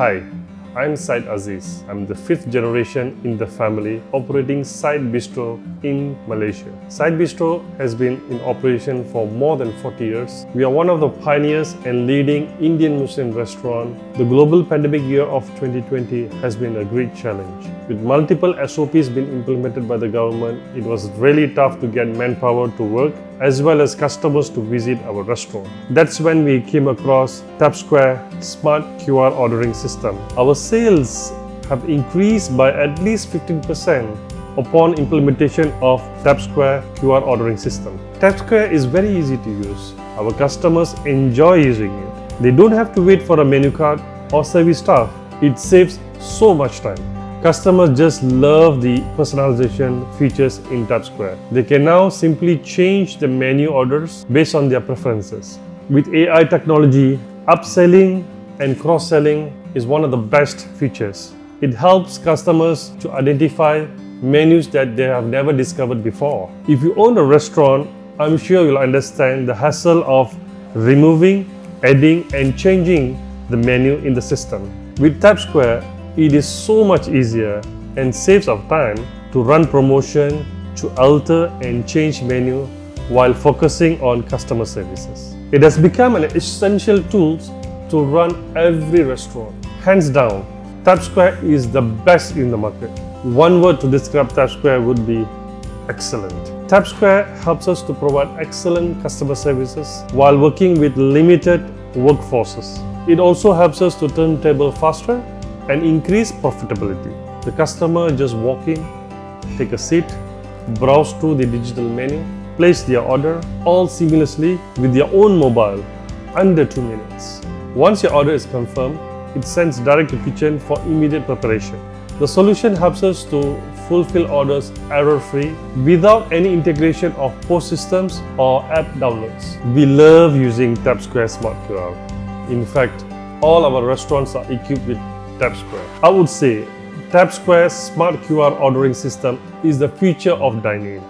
Hi, I'm Syed Aziz. I'm the fifth generation in the family operating Syed Bistro in Malaysia. Syed Bistro has been in operation for more than 40 years. We are one of the pioneers and leading Indian Muslim restaurant. The global pandemic year of 2020 has been a great challenge. With multiple SOPs being implemented by the government, it was really tough to get manpower to work as well as customers to visit our restaurant. That's when we came across TabSquare Smart QR Ordering System. Our sales have increased by at least 15% upon implementation of TabSquare QR ordering system. TabSquare is very easy to use. Our customers enjoy using it. They don't have to wait for a menu card or service staff. It saves so much time. Customers just love the personalization features in TabSquare. They can now simply change the menu orders based on their preferences. With AI technology, upselling and cross-selling is one of the best features. It helps customers to identify menus that they have never discovered before. If you own a restaurant, I'm sure you'll understand the hassle of removing, adding and changing the menu in the system. With TabSquare, it is so much easier and saves of time to run promotion, to alter and change menu while focusing on customer services. It has become an essential tool to run every restaurant. Hands down, TabSquare is the best in the market. One word to describe TabSquare would be excellent. TabSquare helps us to provide excellent customer services while working with limited workforces. It also helps us to turn table faster and increase profitability. The customer just walk in, take a seat, browse through the digital menu, place their order all seamlessly with their own mobile under 2 minutes. Once your order is confirmed, it sends direct to kitchen for immediate preparation. The solution helps us to fulfill orders error-free without any integration of POS systems or app downloads. We love using TabSquare Smart QR. In fact, all our restaurants are equipped with TabSquare. I would say TabSquare Smart QR ordering system is the future of dining.